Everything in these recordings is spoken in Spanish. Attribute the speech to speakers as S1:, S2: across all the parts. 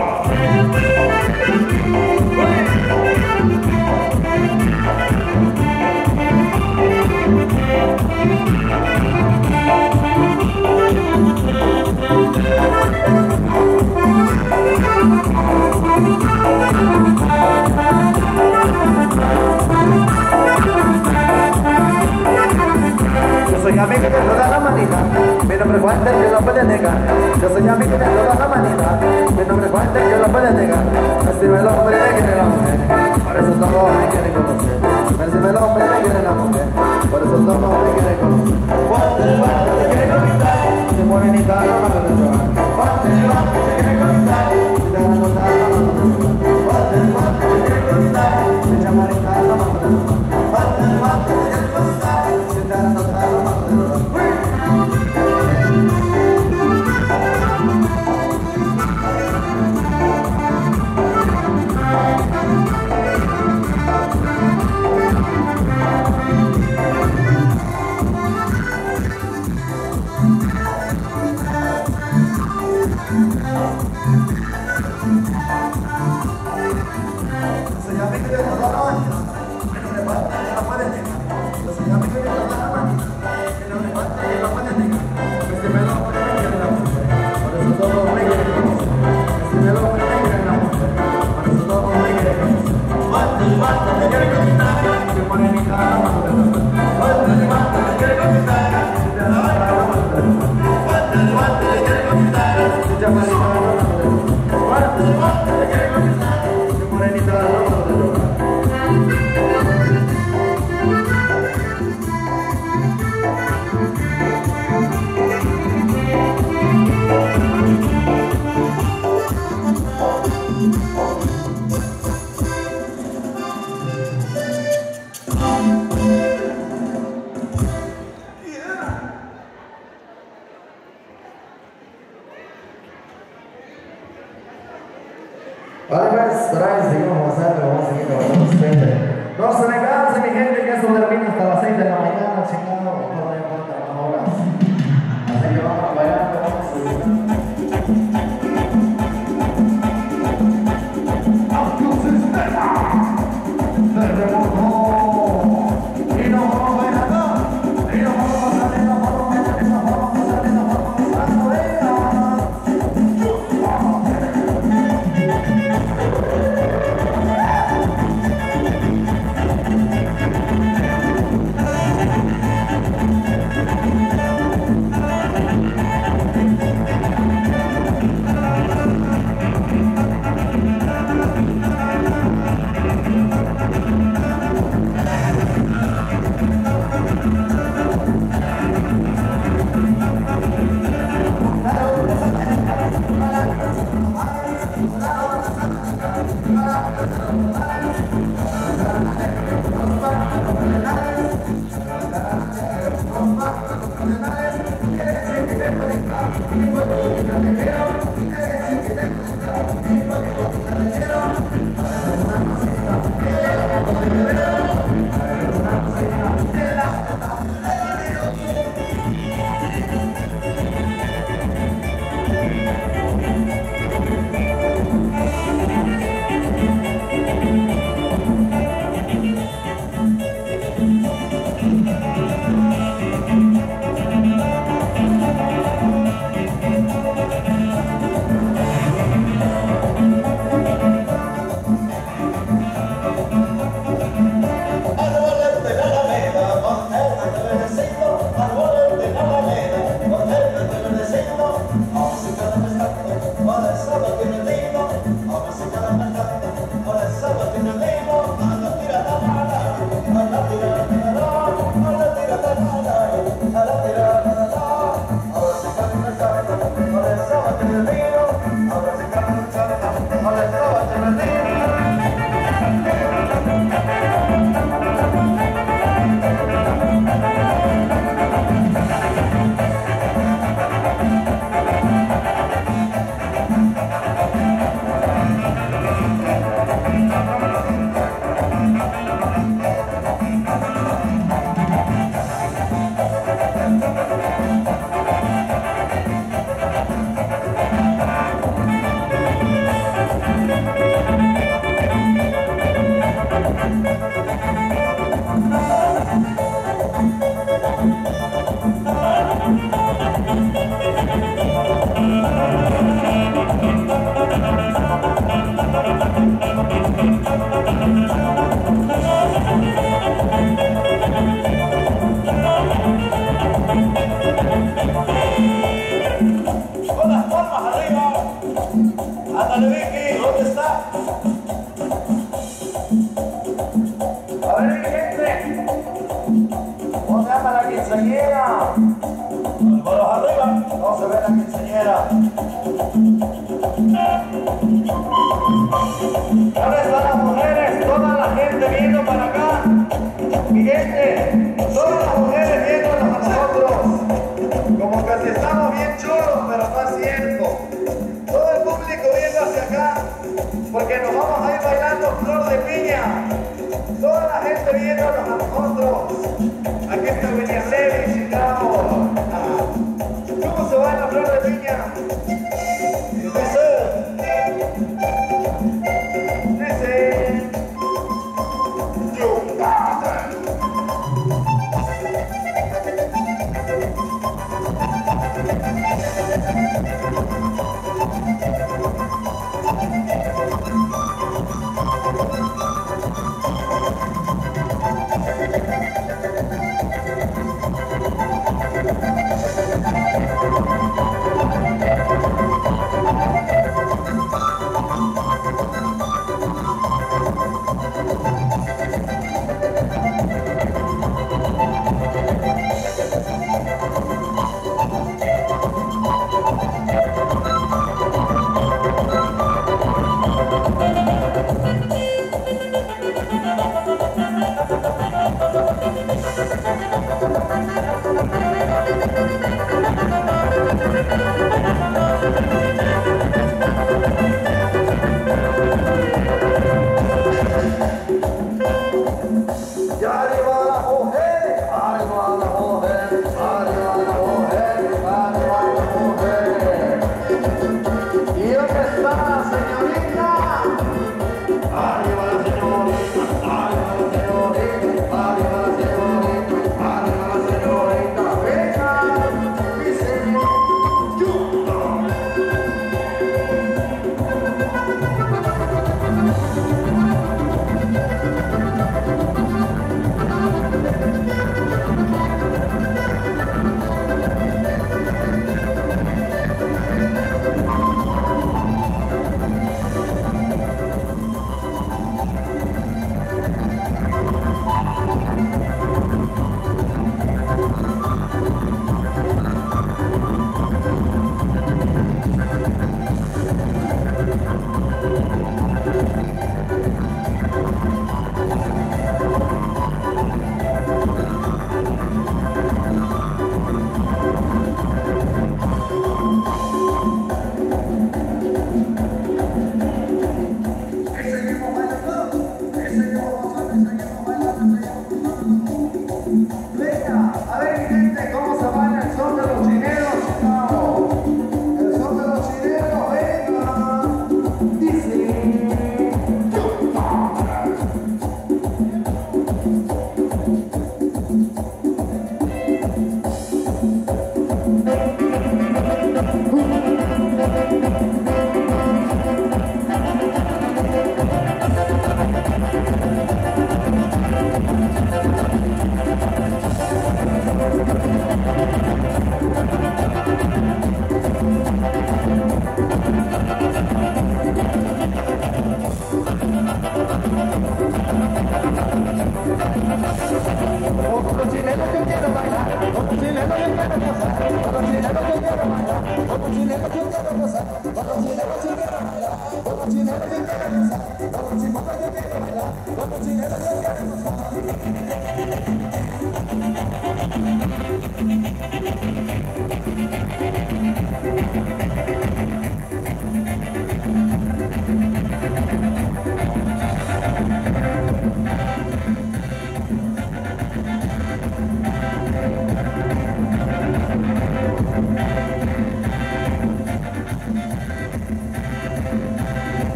S1: Bye. soy amigo de toda la manita, mi nombre es Walter, yo lo puede negar. Yo soy amigo de toda la manita, mi nombre es Walter, yo lo puede negar. Así me lo hombre que quiere la mujer, por eso los hombres quieren conocer. Así me lo hombre que quiere la mujer, por eso los hombres quieren conocer. Walter, quiere se Come on,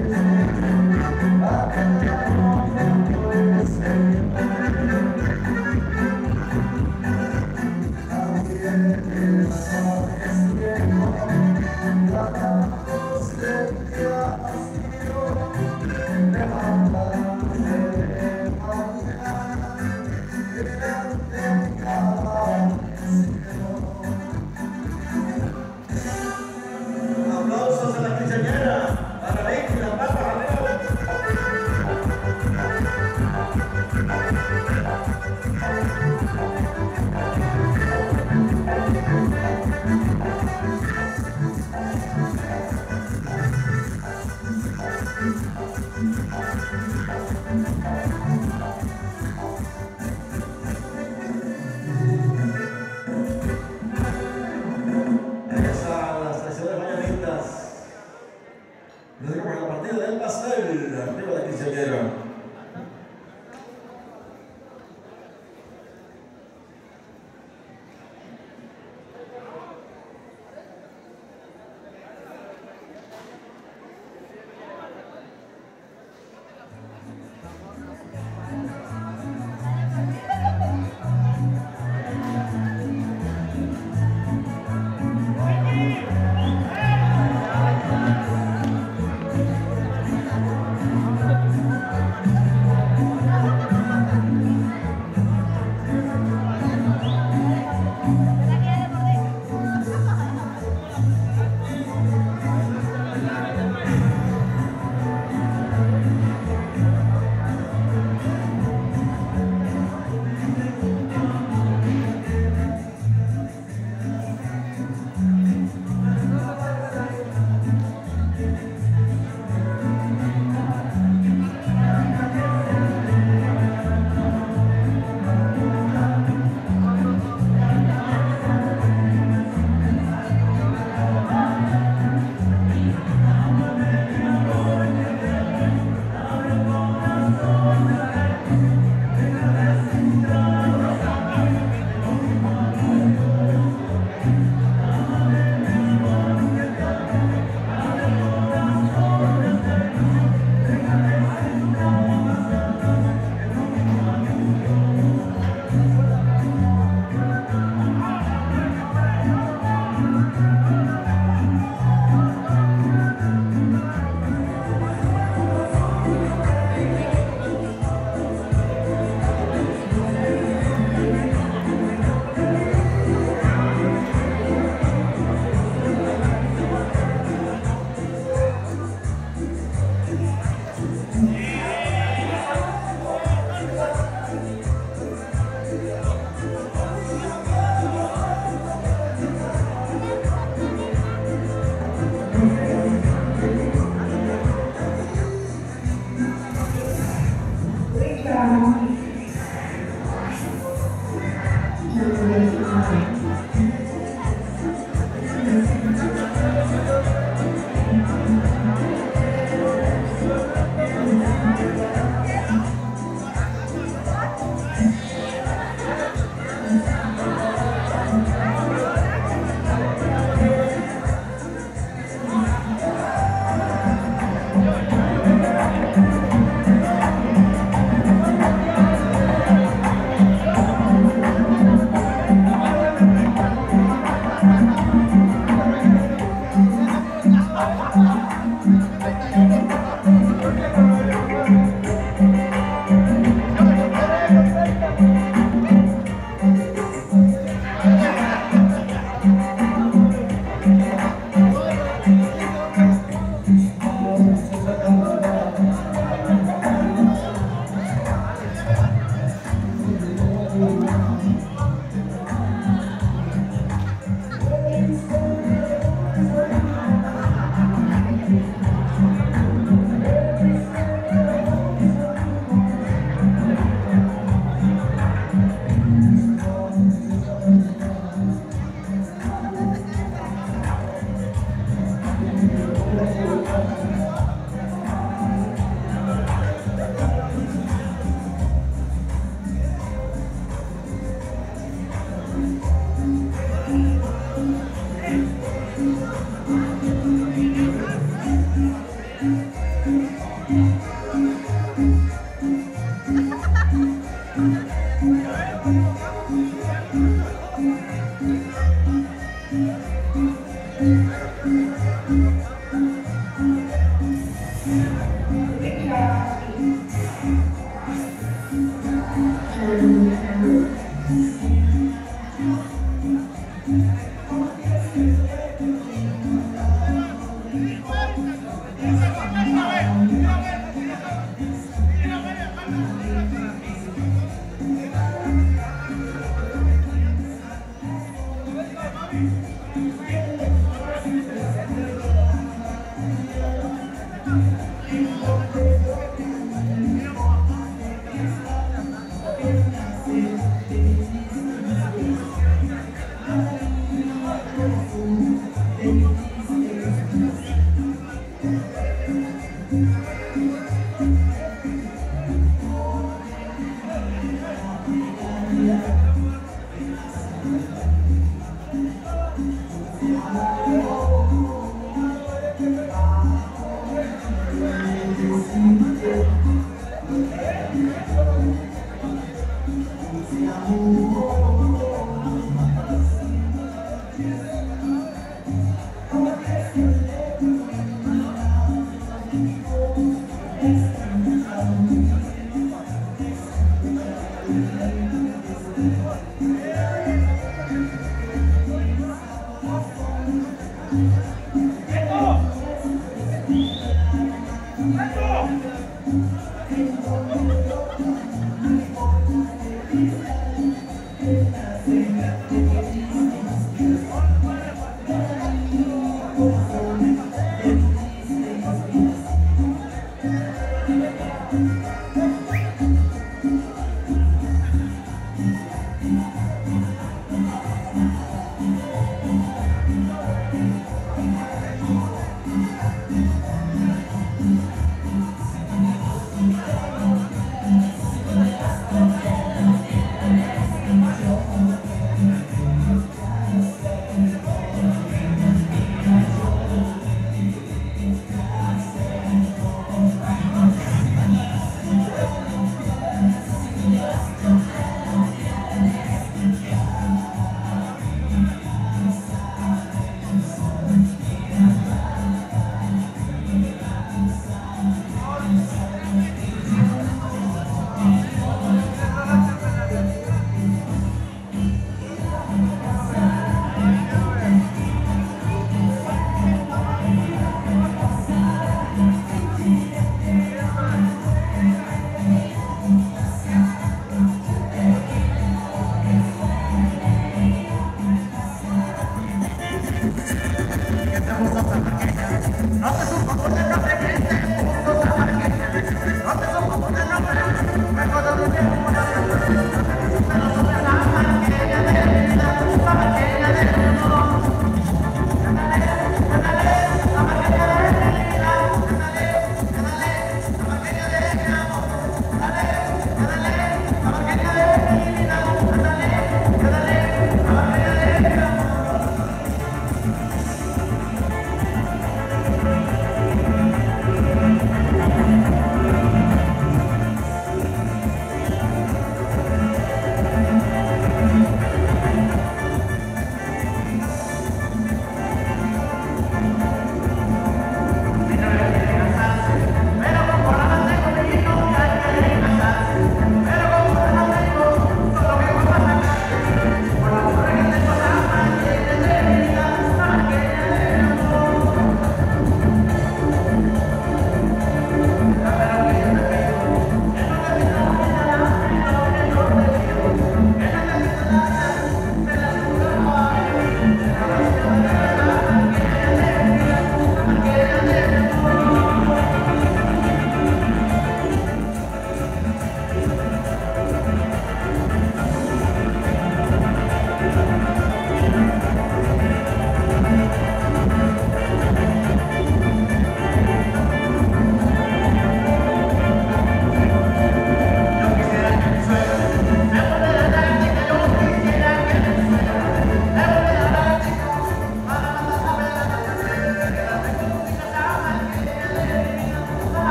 S1: and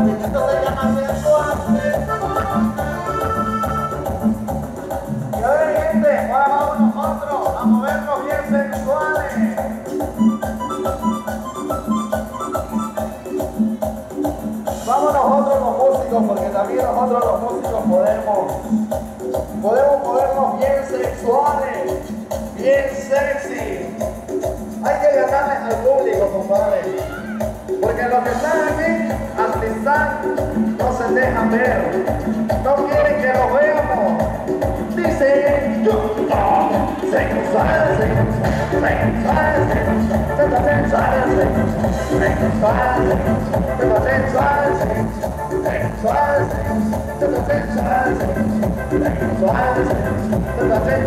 S1: Entonces ya más así nosotros los músicos podemos, podemos ponernos bien sexuales, bien sexy. Hay que ganarles al público, compadre. Porque los que están aquí, al no
S2: se dejan ver. No quieren que
S1: los veamos. Dicen, sexuales, sexuales, sexuales, sexuales, sexuales, سعاد تبقى فين سعاد سعاد تبقى فين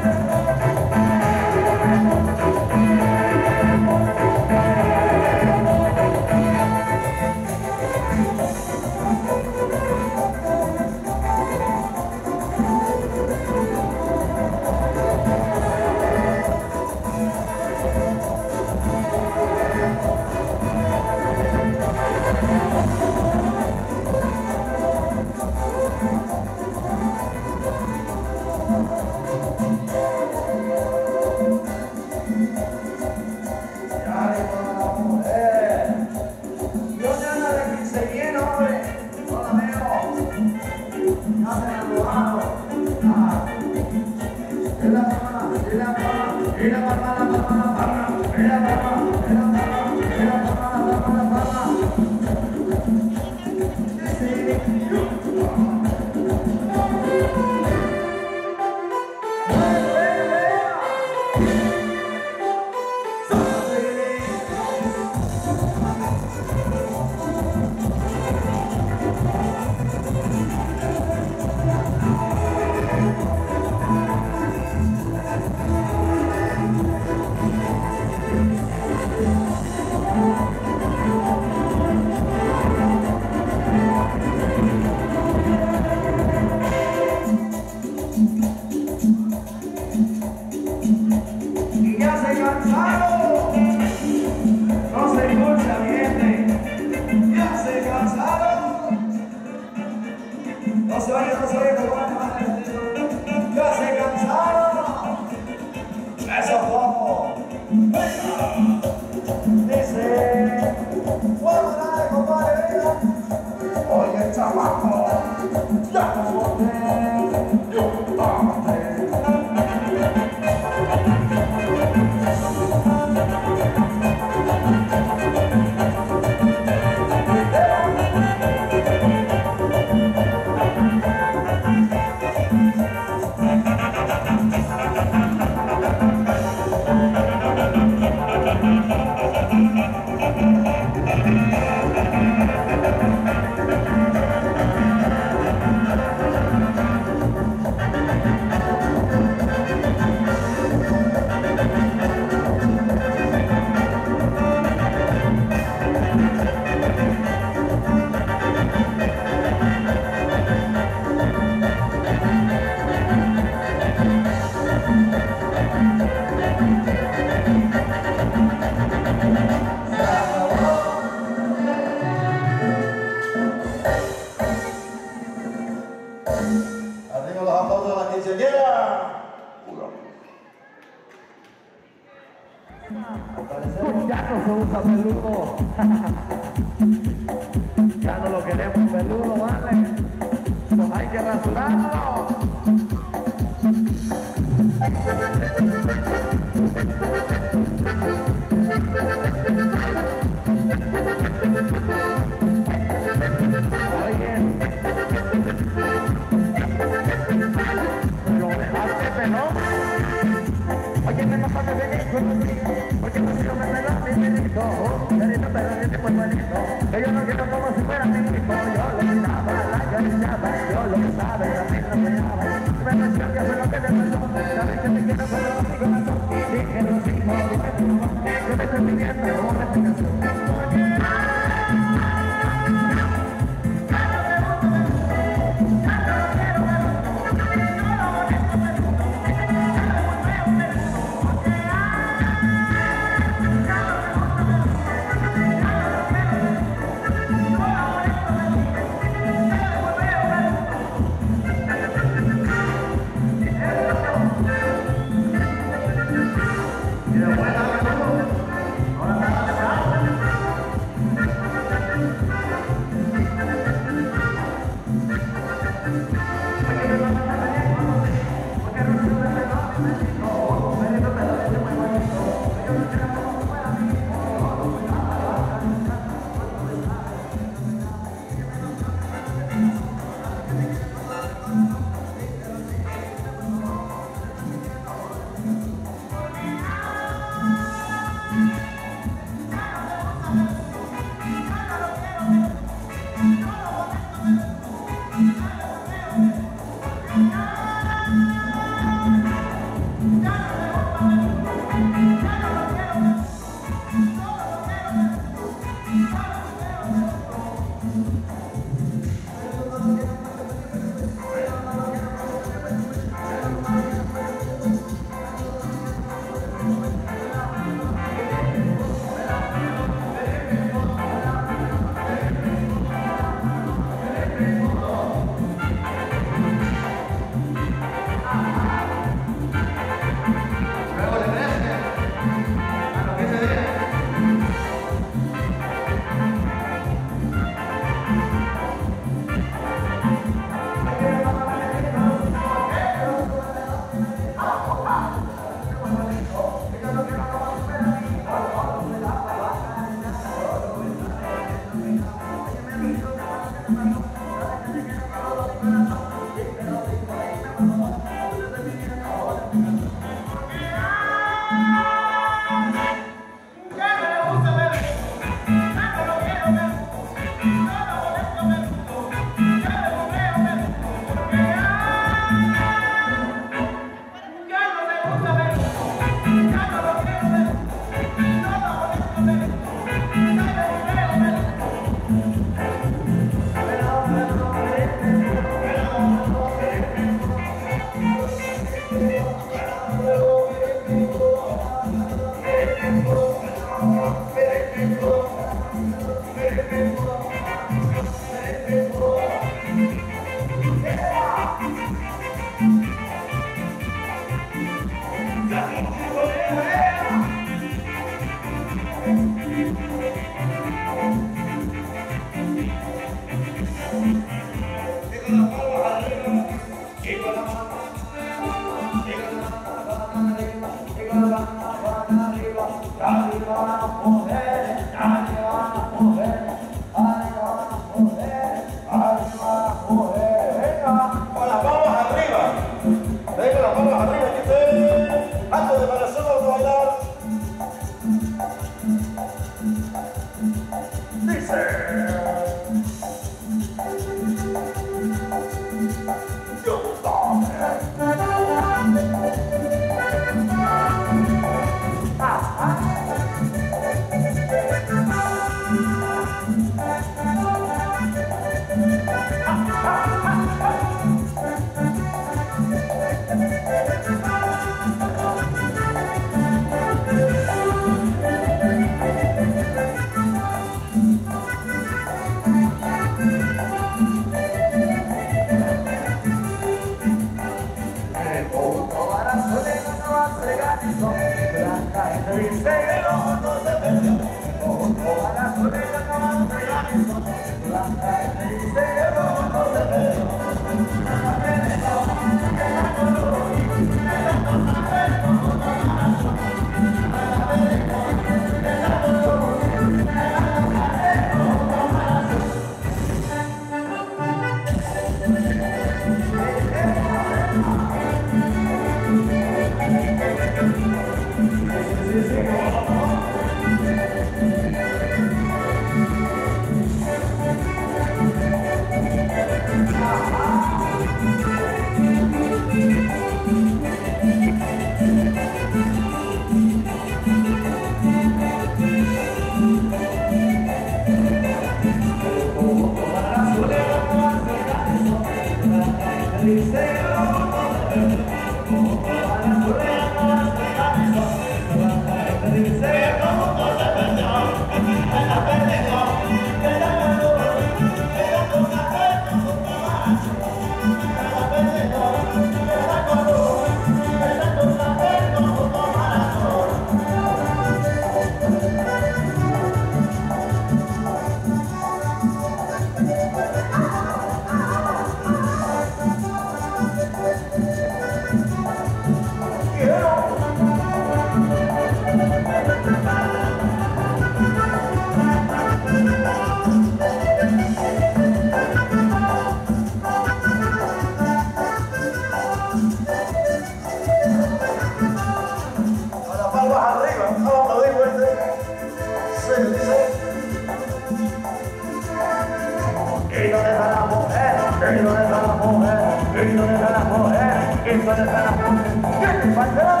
S1: Hey!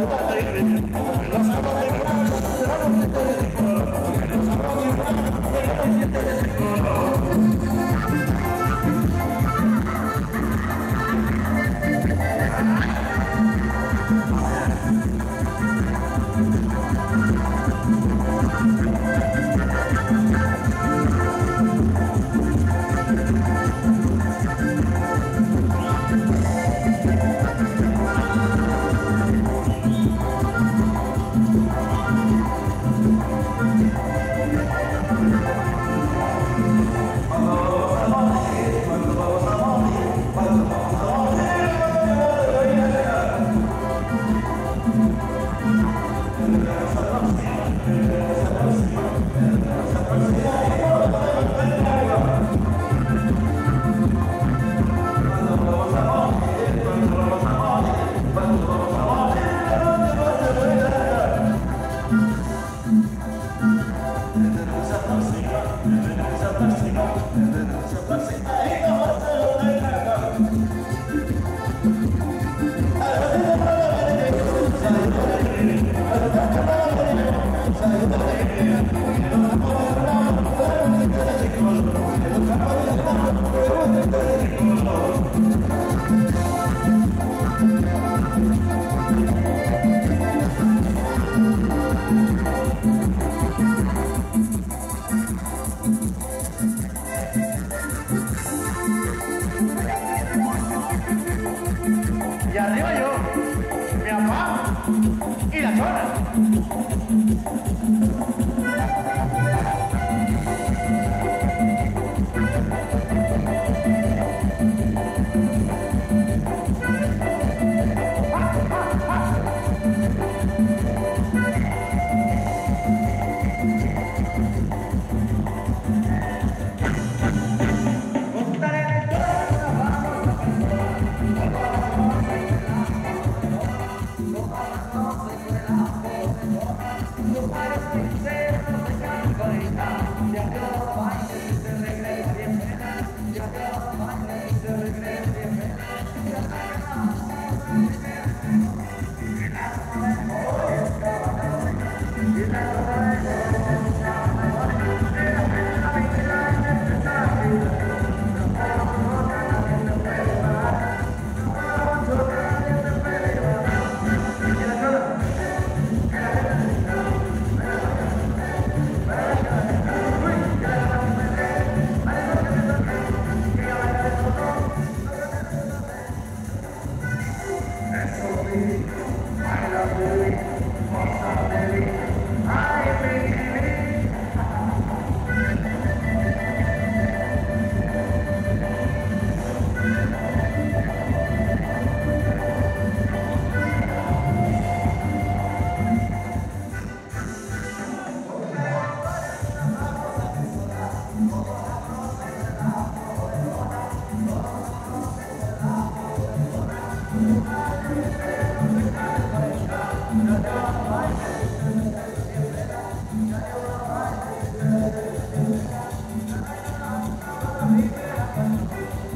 S1: Thank you.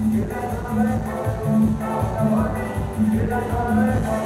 S2: Thank you.